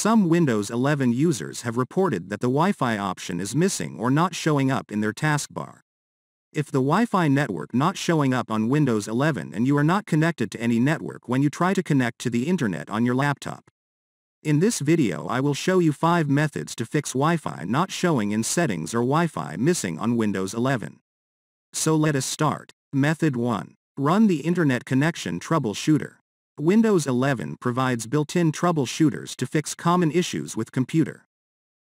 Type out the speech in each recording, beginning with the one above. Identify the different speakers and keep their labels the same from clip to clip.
Speaker 1: Some Windows 11 users have reported that the Wi-Fi option is missing or not showing up in their taskbar. If the Wi-Fi network not showing up on Windows 11 and you are not connected to any network when you try to connect to the internet on your laptop. In this video I will show you 5 methods to fix Wi-Fi not showing in settings or Wi-Fi missing on Windows 11. So let us start. Method 1. Run the Internet Connection Troubleshooter. Windows 11 provides built-in troubleshooters to fix common issues with computer.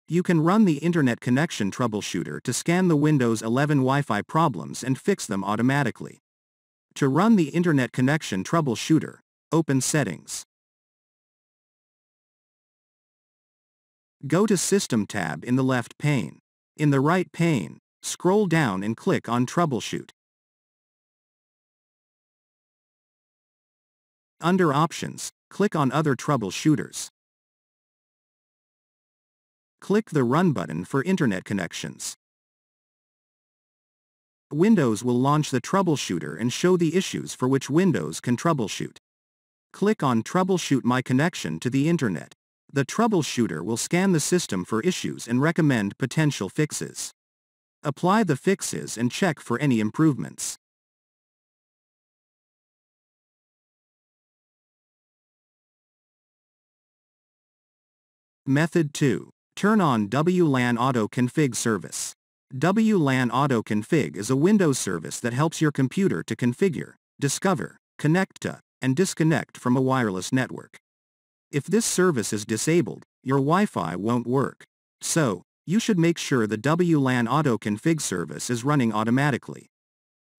Speaker 1: You can run the Internet Connection Troubleshooter to scan the Windows 11 Wi-Fi problems and fix them automatically. To run the Internet Connection Troubleshooter, open Settings. Go to System tab in the left pane. In the right pane, scroll down and click on Troubleshoot. Under Options, click on Other Troubleshooters. Click the Run button for Internet connections. Windows will launch the troubleshooter and show the issues for which Windows can troubleshoot. Click on Troubleshoot my connection to the Internet. The troubleshooter will scan the system for issues and recommend potential fixes. Apply the fixes and check for any improvements. Method 2. Turn on WLAN Auto Config service. WLAN Auto Config is a Windows service that helps your computer to configure, discover, connect to, and disconnect from a wireless network. If this service is disabled, your Wi-Fi won't work. So, you should make sure the WLAN Auto Config service is running automatically.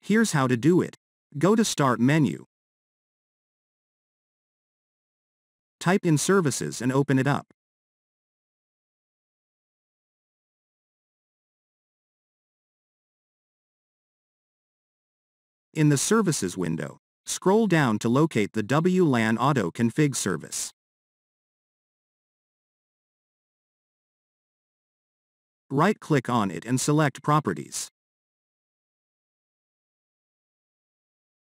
Speaker 1: Here's how to do it. Go to Start menu. Type in Services and open it up. In the Services window, scroll down to locate the WLAN Auto Config service. Right-click on it and select Properties.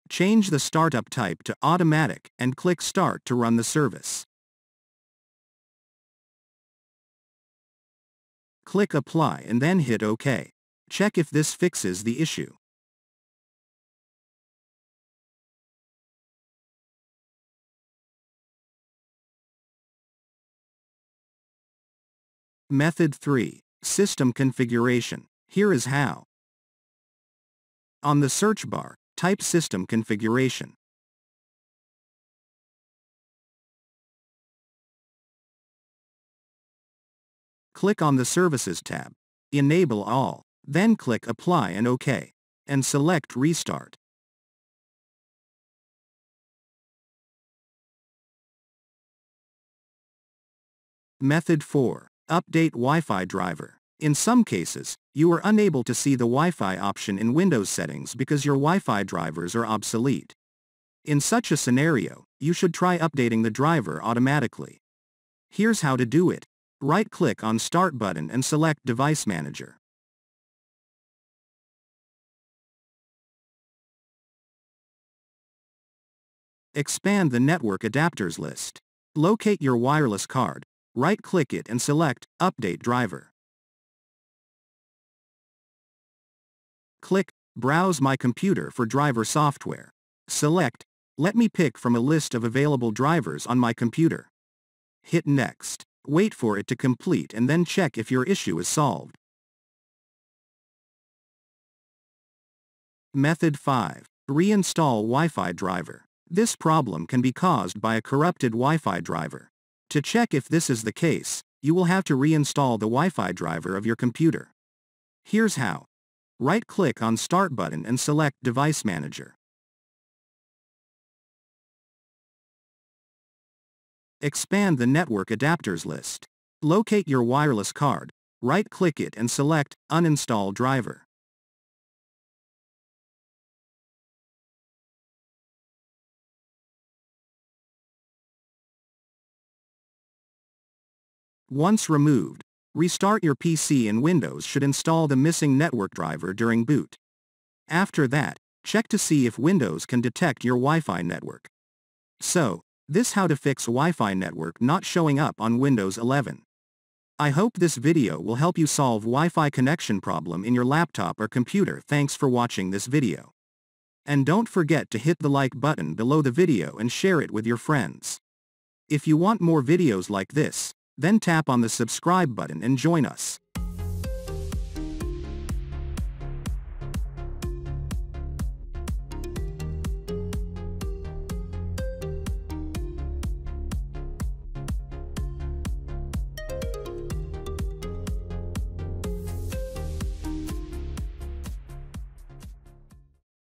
Speaker 1: Change the startup type to Automatic and click Start to run the service. Click Apply and then hit OK. Check if this fixes the issue. Method 3. System Configuration. Here is how. On the search bar, type System Configuration. Click on the Services tab. Enable all. Then click Apply and OK. And select Restart. Method 4. Update Wi-Fi driver. In some cases, you are unable to see the Wi-Fi option in Windows settings because your Wi-Fi drivers are obsolete. In such a scenario, you should try updating the driver automatically. Here's how to do it. Right-click on Start button and select Device Manager. Expand the Network Adapters list. Locate your wireless card, Right-click it and select Update Driver. Click Browse My Computer for driver software. Select Let me pick from a list of available drivers on my computer. Hit Next. Wait for it to complete and then check if your issue is solved. Method 5. Reinstall Wi-Fi driver. This problem can be caused by a corrupted Wi-Fi driver. To check if this is the case, you will have to reinstall the Wi-Fi driver of your computer. Here's how. Right-click on Start button and select Device Manager. Expand the Network Adapters list. Locate your wireless card, right-click it and select Uninstall Driver. Once removed, restart your PC and Windows should install the missing network driver during boot. After that, check to see if Windows can detect your Wi-Fi network. So, This how to fix Wi-Fi network not showing up on Windows 11. I hope this video will help you solve Wi-Fi connection problem in your laptop or computer. Thanks for watching this video. And don't forget to hit the like button below the video and share it with your friends. If you want more videos like this, then tap on the subscribe button and join us.